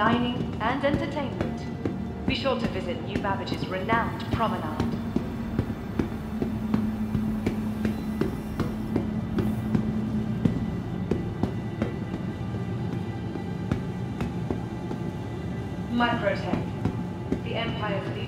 dining, and entertainment. Be sure to visit New Babbage's renowned promenade. Microtech, the Empire's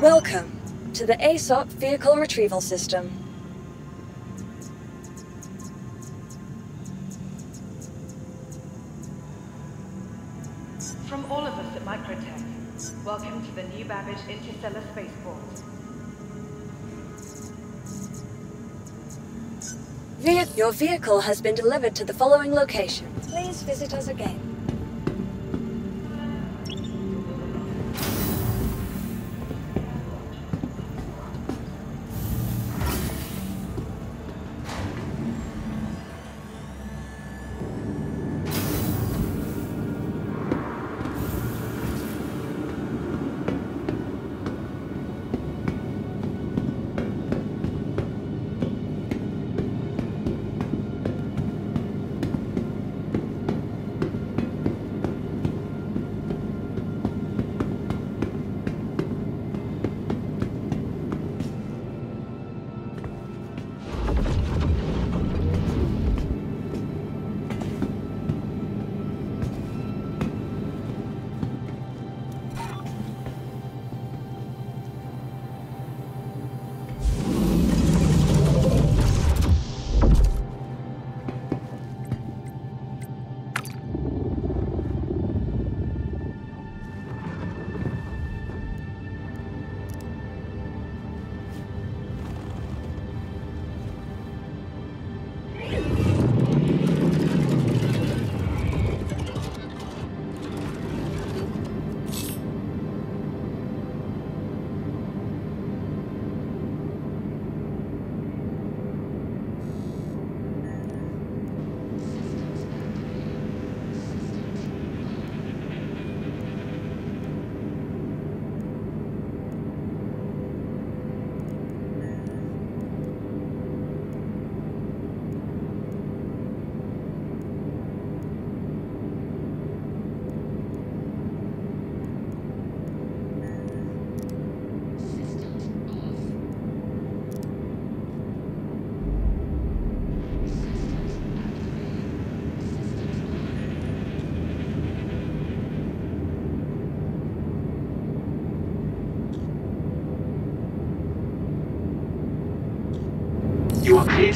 Welcome to the ASOP Vehicle Retrieval System. From all of us at Microtech, welcome to the New Babbage Interstellar Spaceport. Your vehicle has been delivered to the following location. Please visit us again.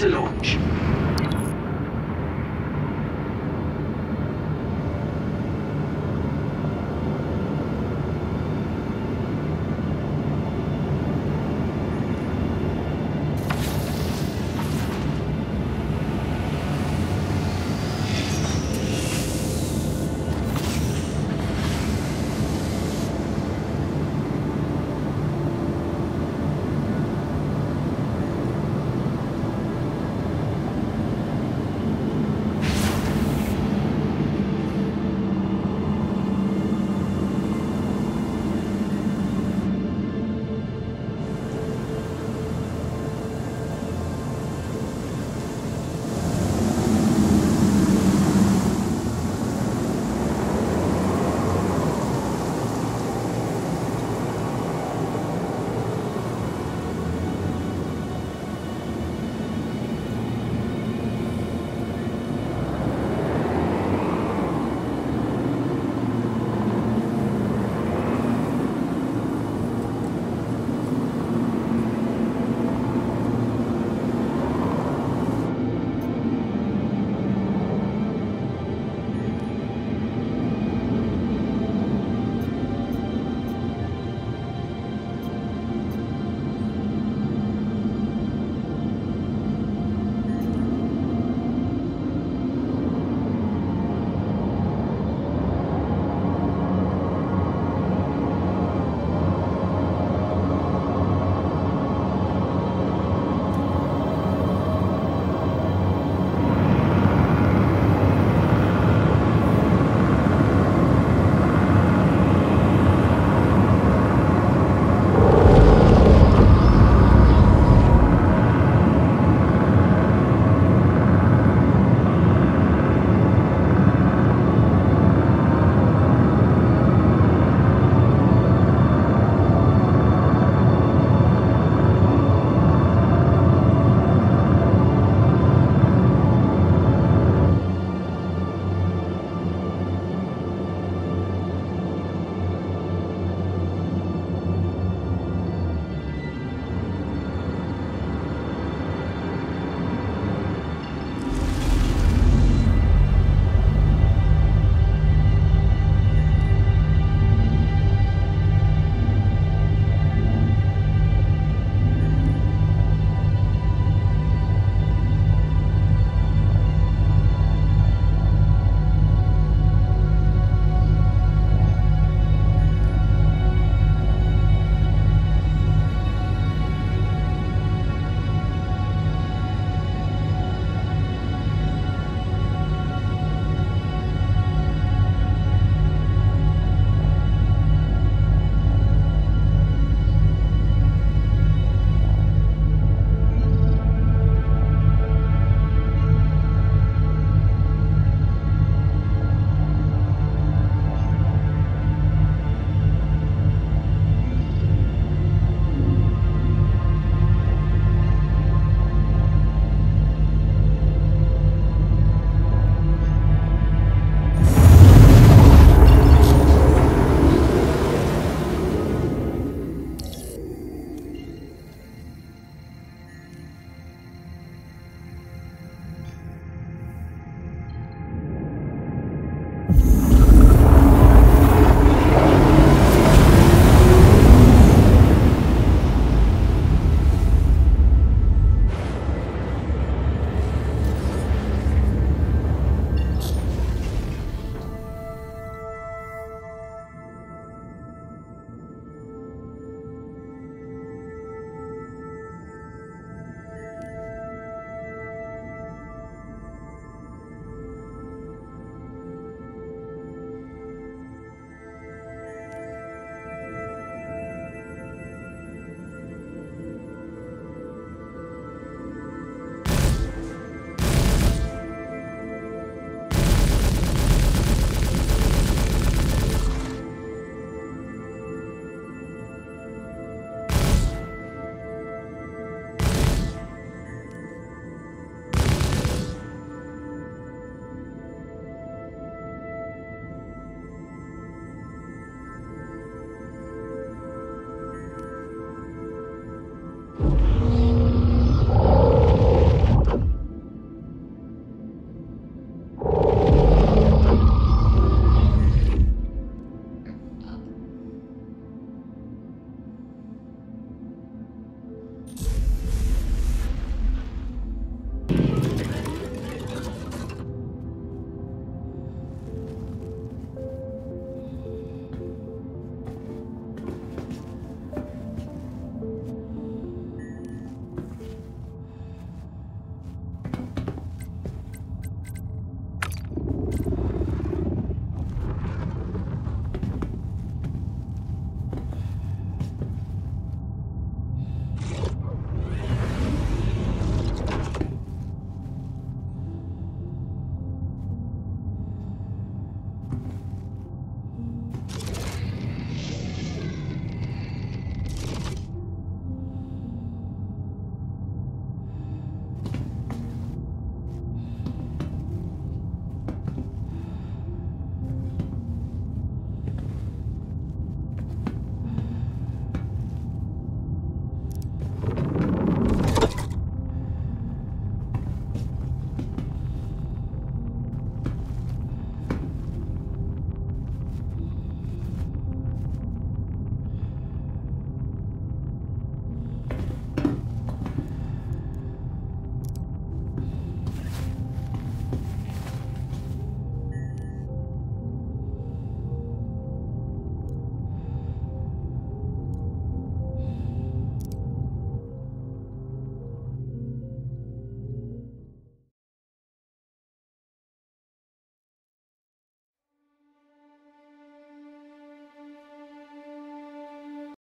quase longe.